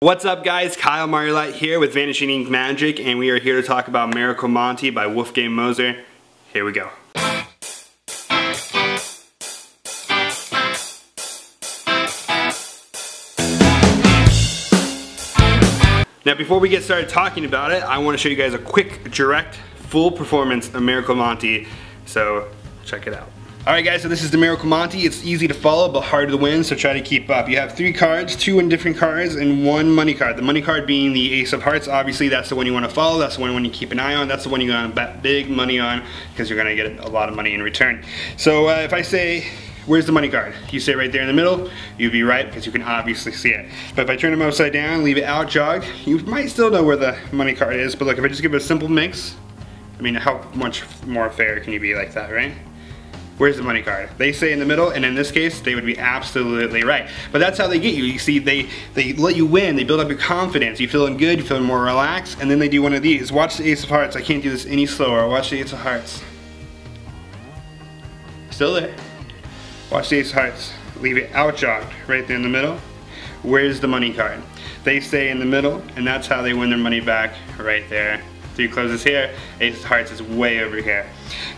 What's up guys, Kyle Marlett here with Vanishing Inc. Magic and we are here to talk about Miracle Monte by Wolfgang Moser. Here we go. Now before we get started talking about it, I want to show you guys a quick, direct, full performance of Miracle Monte, so check it out. Alright guys, so this is the Miracle Monte. It's easy to follow, but hard to win, so try to keep up. You have three cards, two indifferent cards, and one money card. The money card being the Ace of Hearts. Obviously, that's the one you want to follow. That's the one you keep an eye on. That's the one you're going to bet big money on, because you're going to get a lot of money in return. So uh, if I say, where's the money card? You say right there in the middle, you'd be right, because you can obviously see it. But if I turn them upside down, leave it out jogged, you might still know where the money card is. But look, if I just give it a simple mix, I mean, how much more fair can you be like that, right? Where's the money card? They say in the middle, and in this case, they would be absolutely right. But that's how they get you. You see, they, they let you win, they build up your confidence, you feeling good, you feeling more relaxed, and then they do one of these. Watch the Ace of Hearts, I can't do this any slower. Watch the Ace of Hearts. Still there. Watch the Ace of Hearts. Leave it out jogged, right there in the middle. Where's the money card? They stay in the middle, and that's how they win their money back, right there. Three closes here, ace of hearts is way over here.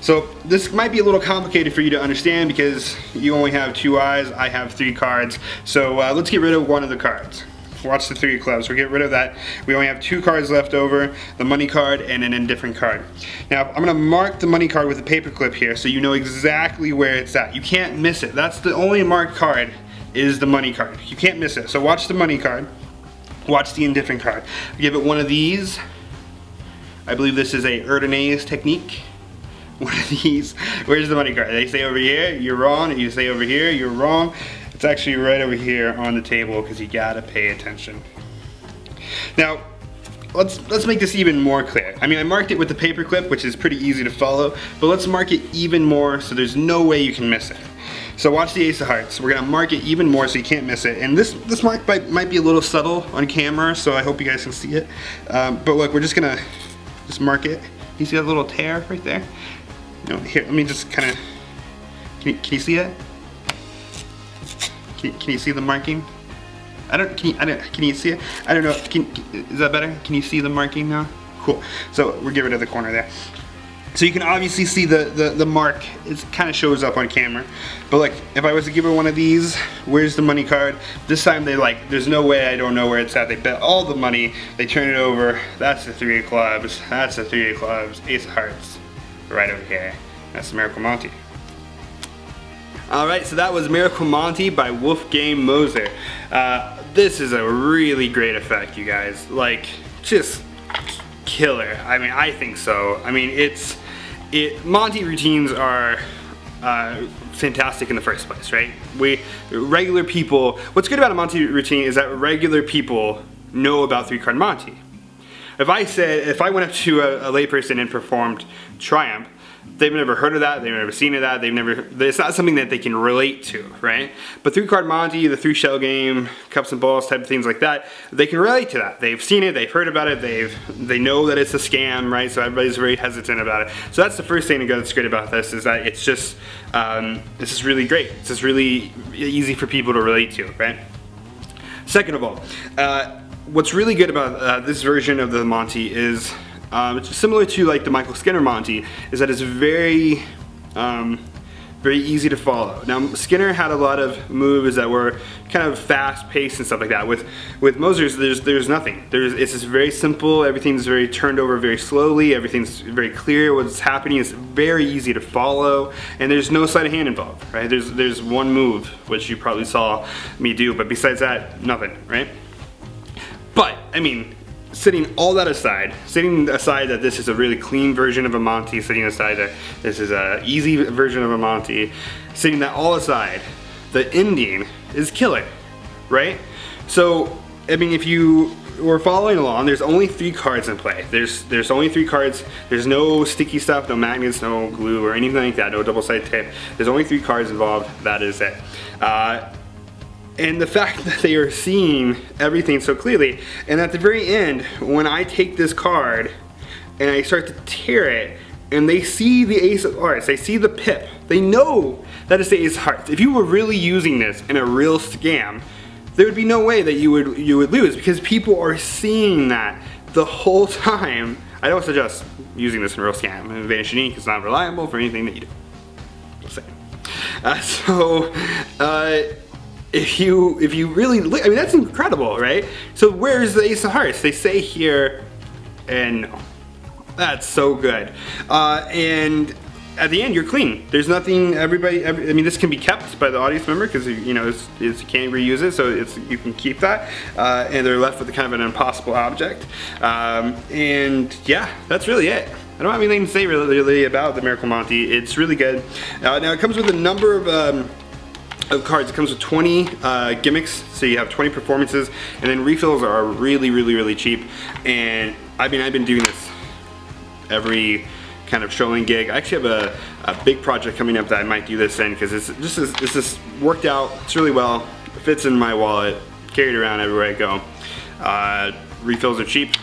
So this might be a little complicated for you to understand because you only have two eyes, I have three cards. So uh, let's get rid of one of the cards. Watch the three clubs. We'll get rid of that. We only have two cards left over, the money card and an indifferent card. Now, I'm gonna mark the money card with a paper clip here so you know exactly where it's at. You can't miss it. That's the only marked card is the money card. You can't miss it. So watch the money card. Watch the indifferent card. Give it one of these I believe this is a Erdnase technique. One of these. Where's the money card? They say over here, you're wrong. You say over here, you're wrong. It's actually right over here on the table because you gotta pay attention. Now, let's let's make this even more clear. I mean, I marked it with the paper clip, which is pretty easy to follow, but let's mark it even more so there's no way you can miss it. So watch the Ace of Hearts. We're gonna mark it even more so you can't miss it. And this this mark might, might be a little subtle on camera, so I hope you guys can see it. Um, but look, we're just gonna just mark it. You see that little tear right there? Know, here, let me just kind of, can, can you, see it? Can, can you see the marking? I don't, can you, I don't, can you see it? I don't know, can, is that better? Can you see the marking now? Cool. So we'll get rid of the corner there. So you can obviously see the, the, the mark, it kind of shows up on camera. But like, if I was to give her one of these, where's the money card? This time they like, there's no way I don't know where it's at. They bet all the money, they turn it over, that's the three of clubs, that's the three of clubs, ace of hearts, right over here. That's the Miracle Monte. Alright, so that was Miracle Monte by Wolfgang Moser. Uh, this is a really great effect, you guys. Like, just killer. I mean, I think so. I mean, it's, it, Monte routines are uh, fantastic in the first place, right? We, regular people, what's good about a Monte routine is that regular people know about three card Monte. If I said, if I went up to a, a layperson and performed Triumph, they've never heard of that, they've never seen of that, they've never, it's not something that they can relate to, right? But three card Monte, the three shell game, cups and balls type of things like that, they can relate to that. They've seen it, they've heard about it, they've, they know that it's a scam, right? So everybody's very hesitant about it. So that's the first thing to go that's great about this is that it's just, um, this is really great. It's just really easy for people to relate to, right? Second of all, uh, what's really good about uh, this version of the Monte is um, it's similar to like the Michael Skinner Monte, is that it's very, um, very easy to follow. Now Skinner had a lot of moves that were kind of fast paced and stuff like that. With with Moser's, there's there's nothing. There's it's just very simple. Everything's very turned over very slowly. Everything's very clear what's happening. is very easy to follow, and there's no sleight of hand involved. Right? There's there's one move which you probably saw me do, but besides that, nothing. Right? But I mean, setting all that aside, sitting aside that this is a really clean version of a Monte, setting aside that this is a easy version of a Monte, setting that all aside, the ending is killer, right? So, I mean, if you were following along, there's only three cards in play. There's there's only three cards. There's no sticky stuff, no magnets, no glue, or anything like that, no double-sided tape. There's only three cards involved, that is it. Uh, and the fact that they are seeing everything so clearly. And at the very end, when I take this card and I start to tear it, and they see the Ace of Hearts, they see the pip, they know that it's the Ace of Hearts. If you were really using this in a real scam, there would be no way that you would you would lose because people are seeing that the whole time. I don't suggest using this in real scam. Vanishing Inc. is not reliable for anything that you do. Uh, so, uh, if you if you really, look, I mean that's incredible, right? So where's the Ace of Hearts? They say here, and that's so good. Uh, and at the end, you're clean. There's nothing. Everybody. Every, I mean, this can be kept by the audience member because you know it's, it's, you can't reuse it, so it's you can keep that. Uh, and they're left with kind of an impossible object. Um, and yeah, that's really it. I don't have anything to say really, really about the Miracle Monte. It's really good. Uh, now it comes with a number of. Um, of cards. It comes with 20 uh, gimmicks, so you have 20 performances, and then refills are really, really, really cheap. And I mean, I've been doing this every kind of showing gig. I actually have a, a big project coming up that I might do this in because it's just this is worked out. It's really well. It fits in my wallet. Carry it around everywhere I go. Uh, refills are cheap.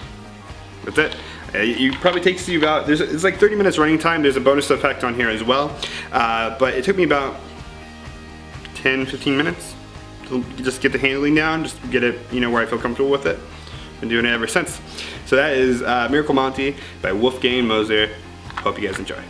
That's it. It probably takes you about, there's, it's like 30 minutes running time. There's a bonus effect on here as well. Uh, but it took me about 10, 15 minutes to just get the handling down, just get it, you know, where I feel comfortable with it. Been doing it ever since. So that is uh, Miracle Monte by Wolfgang Moser. Hope you guys enjoy.